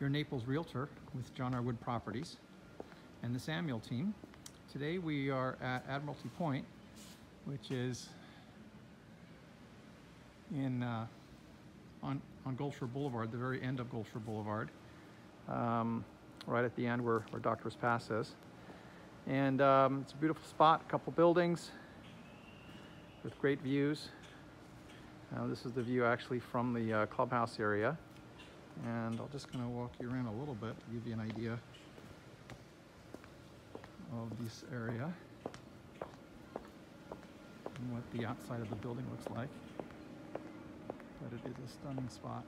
your Naples Realtor with John R. Wood Properties and the Samuel team. Today we are at Admiralty Point, which is in uh, on on Gulf Shore Boulevard, the very end of Gulf Shore Boulevard, um, right at the end where, where Doctor's Pass is. And um, it's a beautiful spot, a couple buildings with great views. Uh, this is the view actually from the uh, clubhouse area. And I'm just gonna walk you around a little bit to give you an idea of this area and what the outside of the building looks like. But it is a stunning spot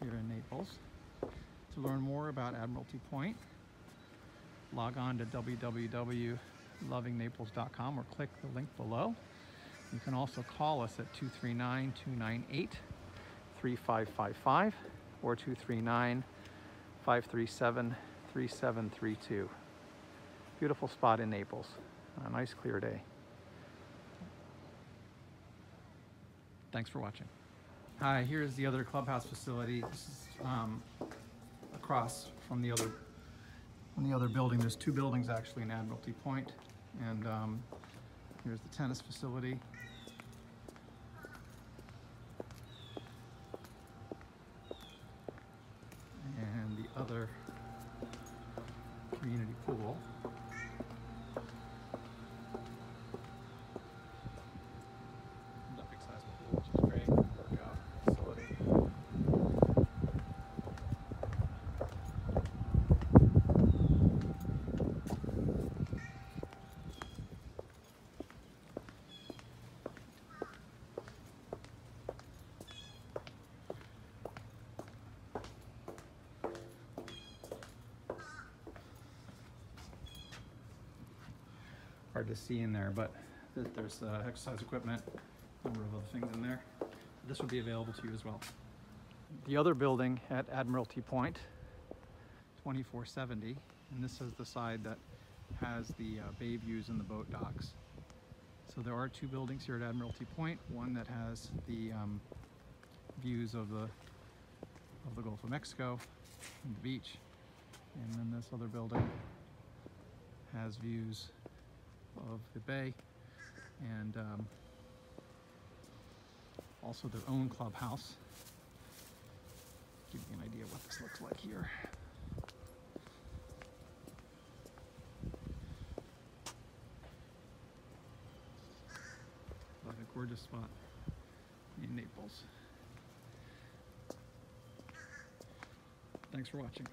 here in Naples. To learn more about Admiralty Point, log on to www.lovingnaples.com or click the link below. You can also call us at 239 298 3555 or 239 537 3732. Beautiful spot in Naples. A nice clear day. Thanks for watching. Hi, here's the other clubhouse facility. This is um, across from the other from the other building. There's two buildings actually in Admiralty Point, and um, here's the tennis facility. And the other community pool. That big size pool, which is great. Workout facility. Hard to see in there, but th- there's uh, exercise equipment, a number of other things in there. This would be available to you as well. The other building at Admiralty Point, 2470, and this is the side that has the uh, bay views and the boat docks. So there are two buildings here at Admiralty Point, one that has the um, views of the of the Gulf of Mexico and the beach, and then this other building has views the bay and um, also their own clubhouse. Give you an idea what this looks like here. What a gorgeous spot in Naples. Thanks for watching.